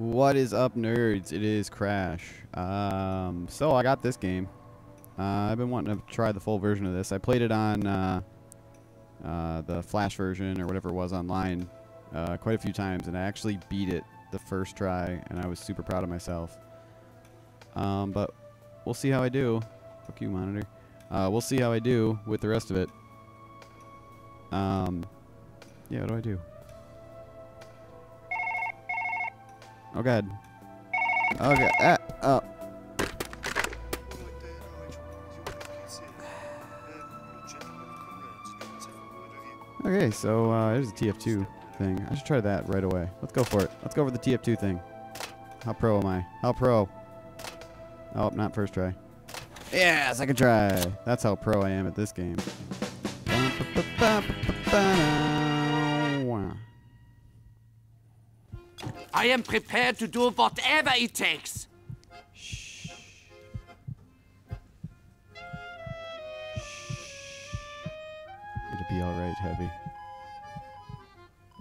What is up, nerds? It is Crash. Um, so I got this game. Uh, I've been wanting to try the full version of this. I played it on uh, uh, the Flash version or whatever it was online uh, quite a few times, and I actually beat it the first try, and I was super proud of myself. Um, but we'll see how I do. Fuck you, monitor. Uh, we'll see how I do with the rest of it. Um, yeah, what do I do? Oh god. Oh god. Ah, oh. Okay, so uh, there's a TF2 thing. I should try that right away. Let's go for it. Let's go for the TF2 thing. How pro am I? How pro? Oh, not first try. Yeah, second try. That's how pro I am at this game. I am prepared to do whatever it takes. Shh. It'll be all right, Heavy.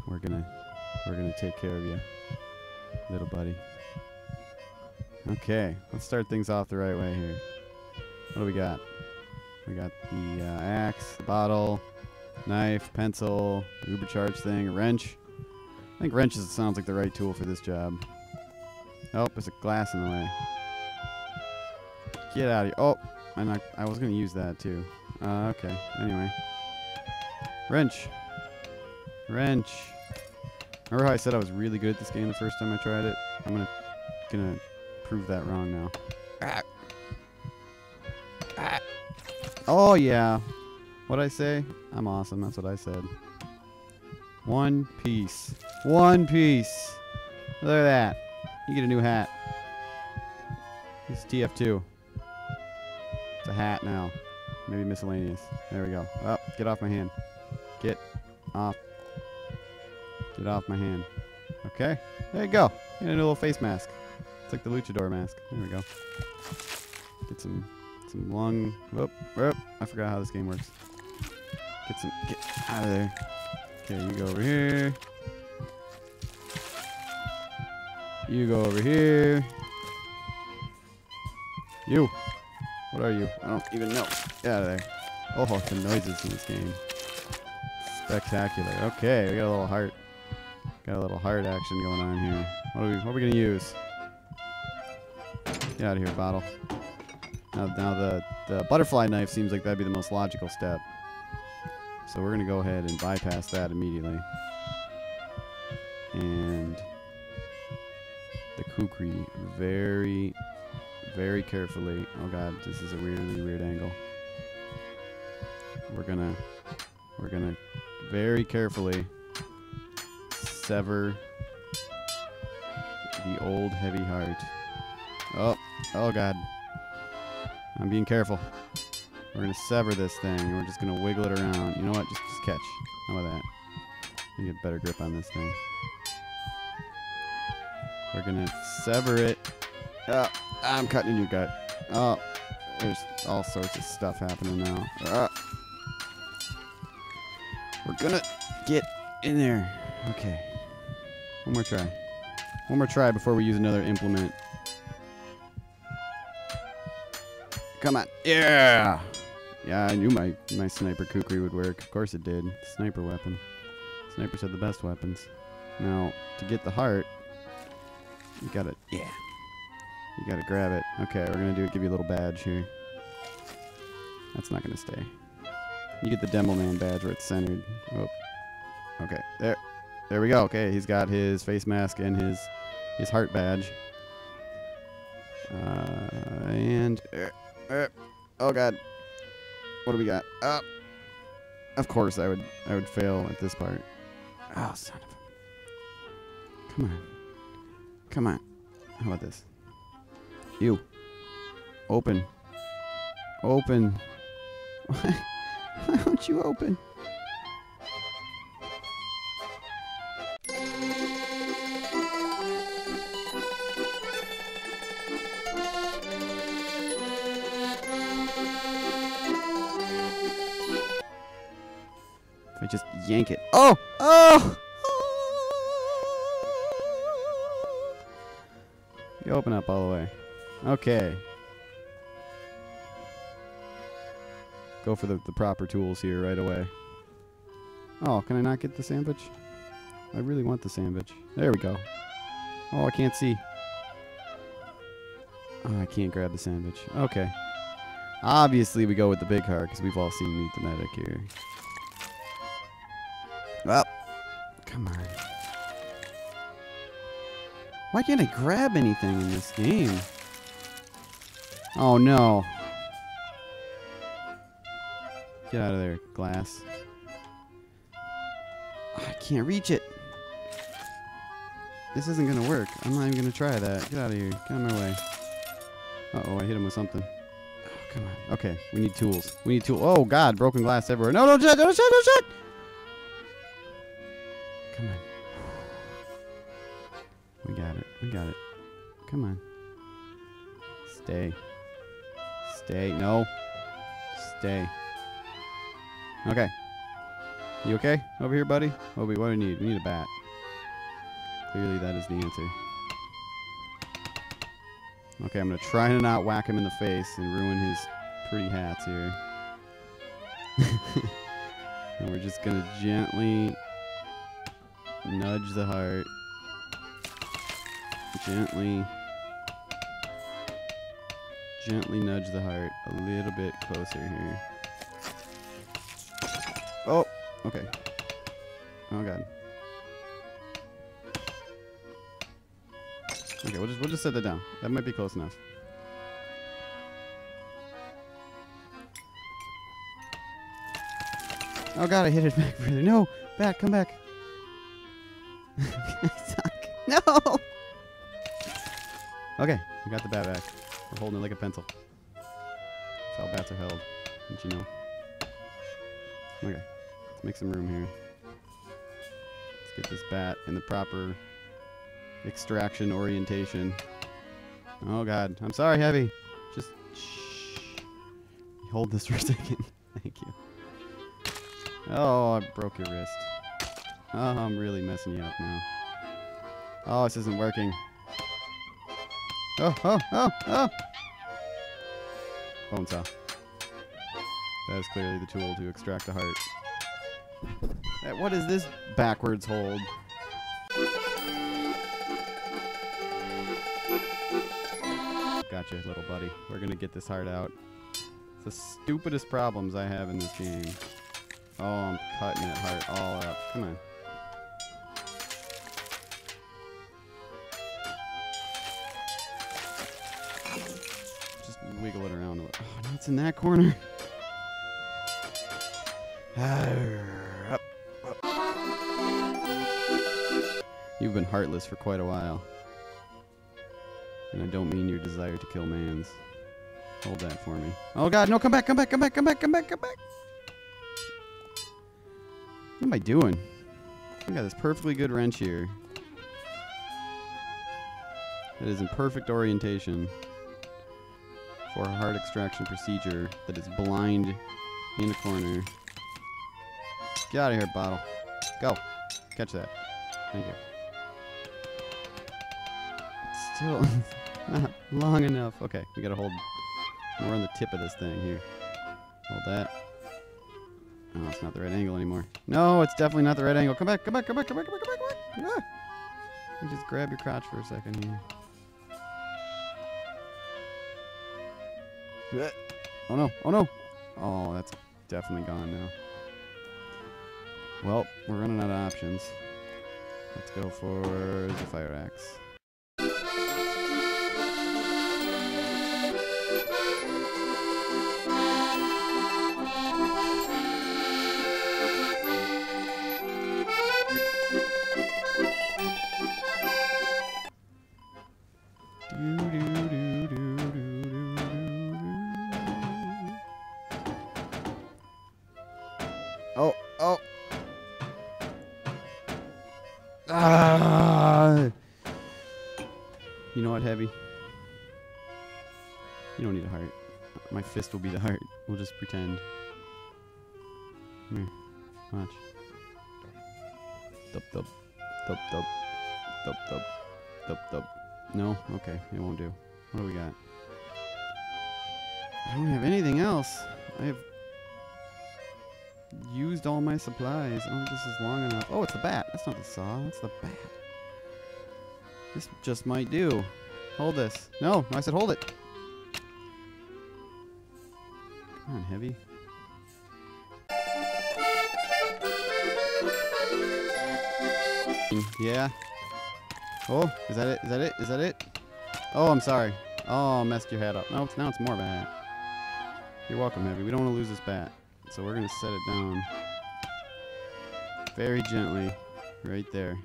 We're gonna, we're gonna take care of you, little buddy. Okay, let's start things off the right way here. What do we got? We got the uh, axe, the bottle, knife, pencil, uber charge thing, wrench. I think wrenches sounds like the right tool for this job. Oh, there's a glass in the way. Get out of here. Oh, I'm I was going to use that too. Uh, okay. Anyway. Wrench. Wrench. Remember how I said I was really good at this game the first time I tried it? I'm going to gonna prove that wrong now. Ah. Ah. Oh, yeah. What'd I say? I'm awesome. That's what I said. One piece. One piece. Look at that. You get a new hat. It's TF2. It's a hat now. Maybe miscellaneous. There we go. Oh, get off my hand. Get off. Get off my hand. Okay. There you go. Get a new little face mask. It's like the luchador mask. There we go. Get some some lung. Whoop, whoop. I forgot how this game works. Get some. Get out of there. Okay, you go over here. You go over here. You. What are you? I don't even know. Get out of there. Oh, the noises in this game. Spectacular. Okay, we got a little heart. Got a little heart action going on here. What are we, what are we going to use? Get out of here, bottle. Now, now the, the butterfly knife seems like that'd be the most logical step. So we're going to go ahead and bypass that immediately. And the kukri very, very carefully. Oh god, this is a really weird angle. We're gonna, we're gonna very carefully sever the old heavy heart. Oh, oh god. I'm being careful. We're gonna sever this thing. We're just gonna wiggle it around. You know what? Just, just catch. How about that? Get better grip on this thing. We're gonna sever it. Oh, I'm cutting in your gut. Oh, there's all sorts of stuff happening now. Ah. We're gonna get in there. Okay. One more try. One more try before we use another implement. Come on. Yeah. Yeah, I knew my, my sniper kukri would work. Of course it did. Sniper weapon. Snipers have the best weapons. Now, to get the heart, you gotta, yeah. You gotta grab it. Okay, we're gonna do it. Give you a little badge here. That's not gonna stay. You get the Demo Man badge where it's centered. Oh. Okay, there. There we go. Okay, he's got his face mask and his his heart badge. Uh, and uh, uh, oh god, what do we got? Uh, of course I would I would fail at this part. Oh son of a! Come on, come on. How about this? You open, open. Why, don't you open? If I just yank it. Oh! Oh! You open up all the way. Okay. Go for the, the proper tools here right away. Oh, can I not get the sandwich? I really want the sandwich. There we go. Oh, I can't see. Oh, I can't grab the sandwich. Okay. Obviously, we go with the big heart because we've all seen Meet the Medic here. Well, Why can't I grab anything in this game? Oh no. Get out of there, glass. I can't reach it. This isn't gonna work. I'm not even gonna try that. Get out of here. Get out of my way. Uh oh, I hit him with something. Oh, come on. Okay, we need tools. We need tools. Oh god, broken glass everywhere. No, no, shut, no, shut, no, shut! Come on. Stay. Stay. No. Stay. Okay. You okay? Over here, buddy? We, what do we need? We need a bat. Clearly that is the answer. Okay, I'm going to try to not whack him in the face and ruin his pretty hats here. and we're just going to gently nudge the heart. Gently. Gently nudge the heart a little bit closer here. Oh, okay. Oh god. Okay, we'll just we'll just set that down. That might be close enough. Oh god, I hit it back further. No, back, come back. No. Okay, we got the bat back. We're holding it like a pencil. That's how bats are held. Didn't you know? Okay, let's make some room here. Let's get this bat in the proper extraction orientation. Oh god, I'm sorry, Heavy. Just shh. Hold this for a second. Thank you. Oh, I broke your wrist. Oh, I'm really messing you up now. Oh, this isn't working. Oh, oh, oh, oh! Bone saw. That is clearly the tool to extract the heart. What is this backwards hold? Gotcha, little buddy. We're gonna get this heart out. It's the stupidest problems I have in this game. Oh, I'm cutting that heart all up. Come on. Wiggle it around. Oh, no, it's in that corner. You've been heartless for quite a while. And I don't mean your desire to kill mans. Hold that for me. Oh god, no, come back, come back, come back, come back, come back, come back. What am I doing? I got this perfectly good wrench here. It is in perfect orientation for a heart extraction procedure that is blind in the corner. Get out of here, bottle. Go. Catch that. Thank you. It's still not long enough. Okay, we gotta hold. We're on the tip of this thing here. Hold that. Oh, it's not the right angle anymore. No, it's definitely not the right angle. Come back, come back, come back, come back, come back, come back, come back. Ah. You just grab your crotch for a second here. Oh no, oh no. Oh, that's definitely gone now. Well, we're running out of options. Let's go for the fire axe. Oh, oh. Ah. You know what, Heavy? You don't need a heart. My fist will be the heart. We'll just pretend. Come here. Watch. Thup. Thup thup. Thup thup. Thup thup. No? Okay, it won't do. What do we got? I don't have anything else. I have used all my supplies. I don't think this is long enough. Oh, it's the bat. That's not the saw. That's the bat. This just might do. Hold this. No, I said hold it. Come on, heavy. Yeah. Oh, is that it? Is that it? Is that it? Oh, I'm sorry. Oh, I messed your hat up. No, it's, now it's more of a hat. You're welcome, Heavy. We don't want to lose this bat. So we're going to set it down very gently right there.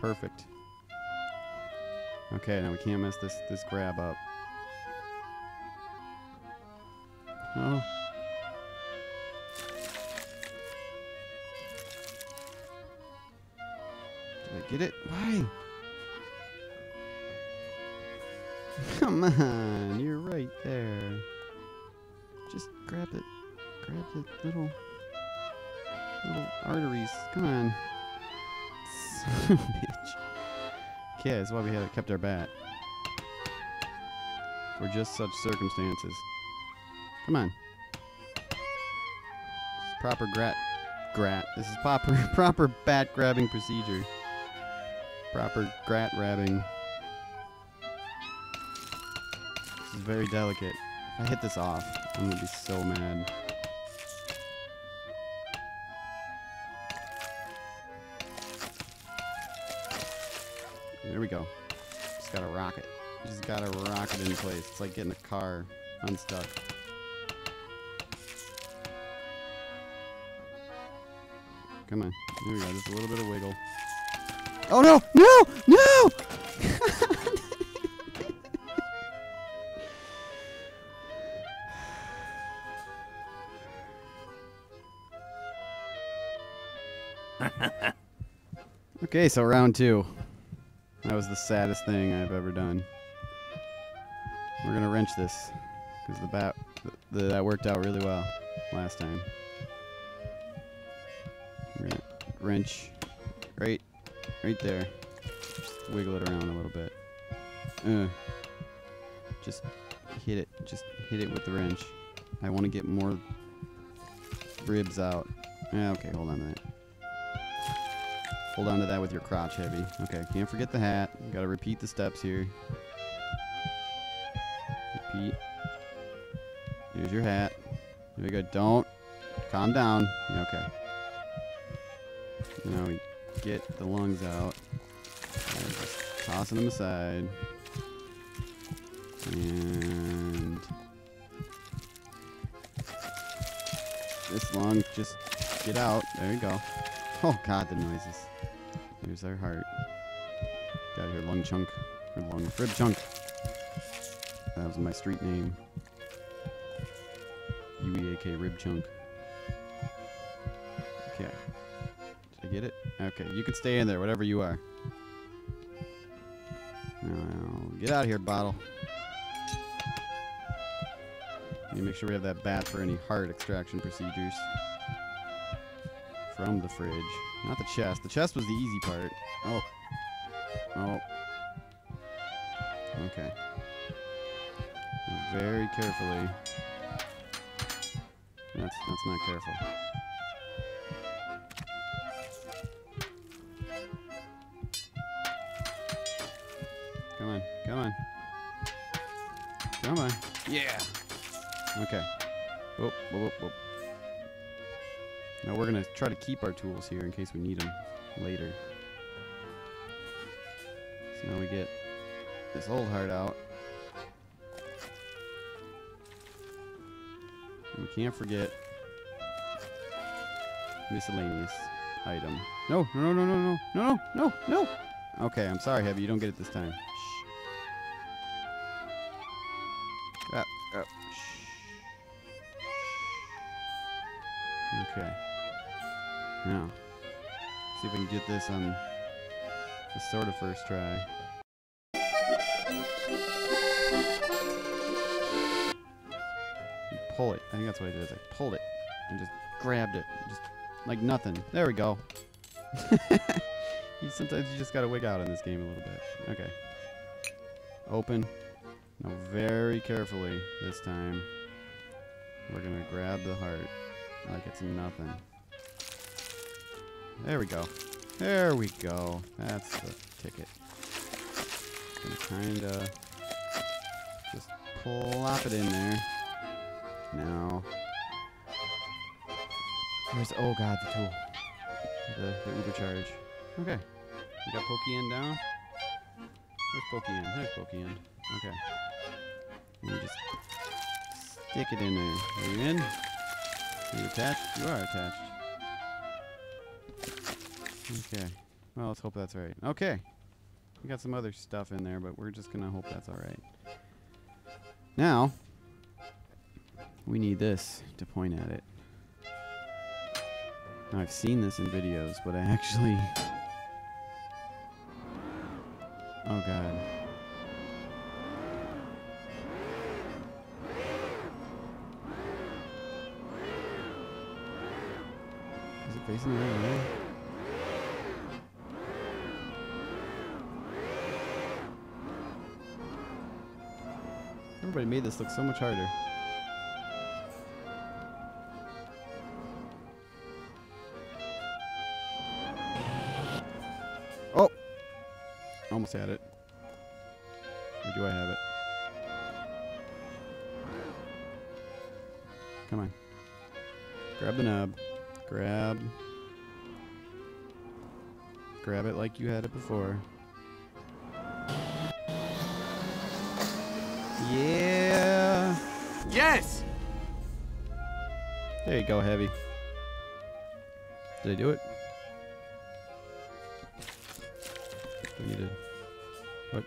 Perfect. Okay, now we can't mess this, this grab up. Oh. Did I get it? Why? Come on, you're right there. Just grab it. Grab the little little arteries. Come on. Bitch. Okay, that's why we had kept our bat. For just such circumstances. Come on. Proper grat grat. This is proper proper bat grabbing procedure. Proper grat grabbing. This is very delicate. If I hit this off, I'm gonna be so mad. There we go. Just gotta rock it. Just gotta rock it in place. It's like getting a car unstuck. Come on. There we go. Just a little bit of wiggle. Oh no! No! No! okay, so round two. That was the saddest thing I've ever done. We're gonna wrench this because the bat the, the, that worked out really well last time. We're gonna wrench right, right there. Just wiggle it around a little bit. Uh, just hit it. Just hit it with the wrench. I want to get more ribs out. Yeah, okay, hold on a that. Hold on to that with your crotch heavy. Okay, can't forget the hat. Gotta repeat the steps here. Repeat. Here's your hat. Here we go. Don't. Calm down. Okay. Now we get the lungs out. Tossing them aside. And this lung, just get out. There you go. Oh god, the noises. Here's our heart. Got here, lung chunk. Or lung rib chunk. That was my street name. UEAK rib chunk. Okay. Did I get it? Okay, you can stay in there, whatever you are. Now, get out of here, bottle. Need to make sure we have that bat for any heart extraction procedures. From the fridge. Not the chest. The chest was the easy part. Oh. Oh. Okay. Very carefully. That's that's not careful. Come on, come on. Come on. Yeah. Okay. Whoop, whoop, whoop, whoop. Now we're going to try to keep our tools here in case we need them later. So now we get this old heart out. And we can't forget miscellaneous item. No, no, no, no, no, no, no, no, no. Okay, I'm sorry, Heavy. You don't get it this time. Shh. Ah, ah, shh. Okay. Now, see if we can get this um, on the sort of first try. Pull it. I think that's what I did. I pulled it and just grabbed it, just like nothing. There we go. sometimes you just gotta wig out in this game a little bit. Okay. Open. Now very carefully this time. We're gonna grab the heart like it's nothing. There we go. There we go. That's the ticket. Gonna kinda just plop it in there. Now. Where's oh god the tool. The, the Uber charge. Okay. We got Pokey in down. Where's in? There's Pokey in. Okay. And you just stick it in there. Are you in? Are you attached? You are attached. Okay. Well, let's hope that's right. Okay. We got some other stuff in there, but we're just going to hope that's all right. Now, we need this to point at it. Now, I've seen this in videos, but I actually... Oh, God. Is it facing the right way? Everybody made this look so much harder. Oh! Almost had it. Or do I have it? Come on. Grab the knob. Grab. Grab it like you had it before. Yeah. Yes! There you go, Heavy. Did I do it? Do I need to... What?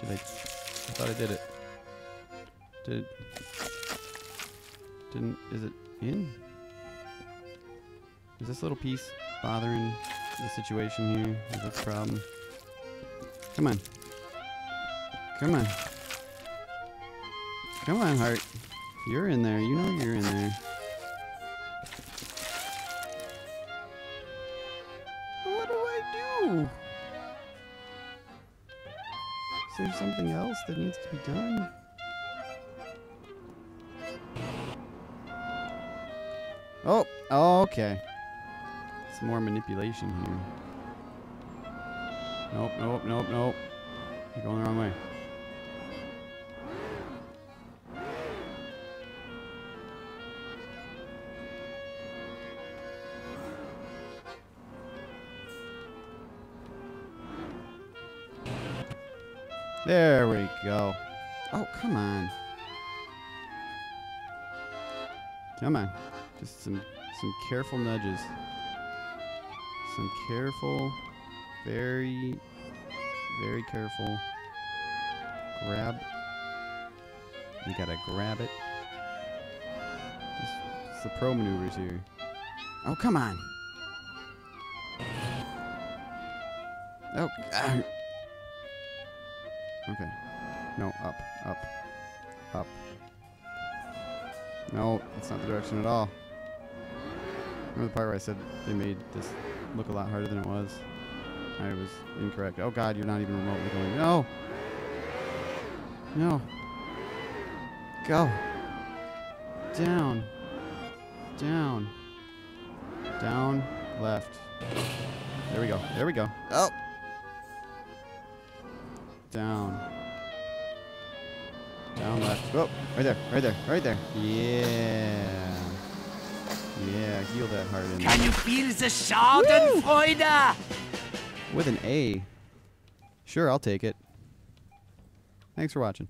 Did I... I thought I did it. Did... Didn't... Is it in? Is this little piece bothering the situation here? Is that the problem? Come on. Come on. Come on, Heart. You're in there. You know you're in there. What do I do? Is there something else that needs to be done? Oh, oh okay. Some more manipulation here. Nope, nope, nope, nope. You're going the wrong way. There we go. Oh, come on. Come on. Just some some careful nudges. Some careful, very, very careful. Grab. You gotta grab it. Just, just the pro maneuvers here. Oh, come on. Oh, ah. Okay. No, up, up, up. No, that's not the direction at all. Remember the part where I said they made this look a lot harder than it was? I was incorrect. Oh god, you're not even remotely going. No! No. Go. Down. Down. Down. Left. There we go. There we go. Oh! Down. Down left. Oh, right there, right there, right there. Yeah. Yeah, heal that heart in Can there. you feel the Schadenfreude? With an A. Sure, I'll take it. Thanks for watching.